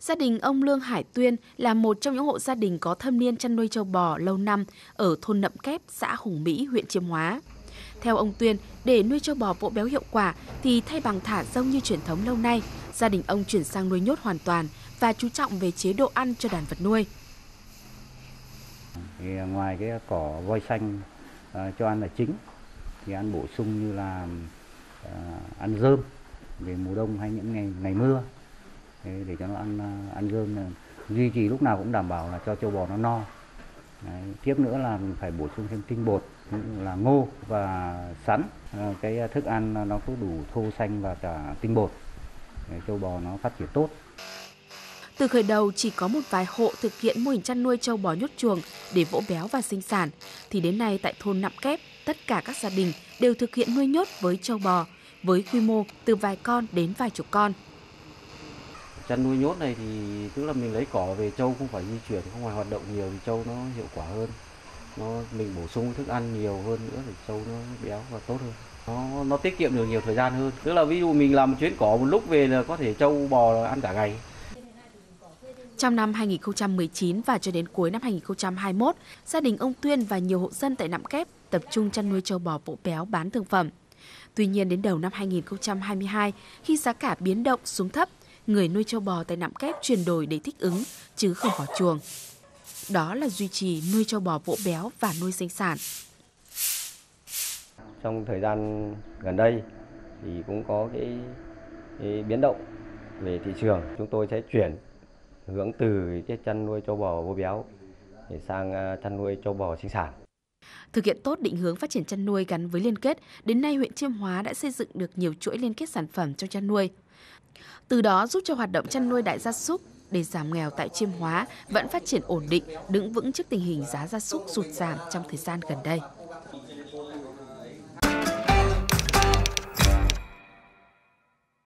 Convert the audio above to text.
Gia đình ông Lương Hải Tuyên là một trong những hộ gia đình có thâm niên chăn nuôi châu bò lâu năm ở thôn Nậm Kép, xã Hùng Mỹ, huyện Chiêm Hóa. Theo ông Tuyên, để nuôi châu bò vỗ béo hiệu quả thì thay bằng thả rông như truyền thống lâu nay, gia đình ông chuyển sang nuôi nhốt hoàn toàn và chú trọng về chế độ ăn cho đàn vật nuôi. Thì ngoài cái cỏ voi xanh uh, cho ăn là chính thì ăn bổ sung như là uh, ăn rơm về mùa đông hay những ngày ngày mưa để, để cho nó ăn à, ăn rơm duy trì lúc nào cũng đảm bảo là cho châu bò nó no. Đấy, tiếp nữa là mình phải bổ sung thêm tinh bột là ngô và sắn. À, cái à, thức ăn nó có đủ thô xanh và cả tinh bột để châu bò nó phát triển tốt. Từ khởi đầu chỉ có một vài hộ thực hiện mô hình chăn nuôi châu bò nhốt chuồng để vỗ béo và sinh sản, thì đến nay tại thôn Nạm Kép, tất cả các gia đình đều thực hiện nuôi nhốt với châu bò, với quy mô từ vài con đến vài chục con. Chăn nuôi nhốt này thì tức là mình lấy cỏ về trâu không phải di chuyển, không phải hoạt động nhiều thì trâu nó hiệu quả hơn. Nó mình bổ sung thức ăn nhiều hơn nữa thì trâu nó béo và tốt hơn. Nó nó tiết kiệm được nhiều thời gian hơn. Tức là ví dụ mình làm một chuyến cỏ một lúc về là có thể trâu bò ăn cả ngày. Trong năm 2019 và cho đến cuối năm 2021, gia đình ông Tuyên và nhiều hộ dân tại Nạm Kép tập trung chăn nuôi châu bò vỗ béo bán thương phẩm. Tuy nhiên đến đầu năm 2022, khi giá cả biến động xuống thấp, người nuôi châu bò tại Nạm Kép chuyển đổi để thích ứng, chứ không bỏ chuồng. Đó là duy trì nuôi châu bò vỗ béo và nuôi sinh sản. Trong thời gian gần đây thì cũng có cái, cái biến động về thị trường. Chúng tôi sẽ chuyển hướng từ cái chăn nuôi châu bò vô béo để sang à, chăn nuôi châu bò sinh sản. Thực hiện tốt định hướng phát triển chăn nuôi gắn với liên kết, đến nay huyện Chiêm Hóa đã xây dựng được nhiều chuỗi liên kết sản phẩm cho chăn nuôi. Từ đó giúp cho hoạt động chăn nuôi đại gia súc để giảm nghèo tại Chiêm Hóa vẫn phát triển ổn định, đứng vững trước tình hình giá gia súc sụt giảm trong thời gian gần đây.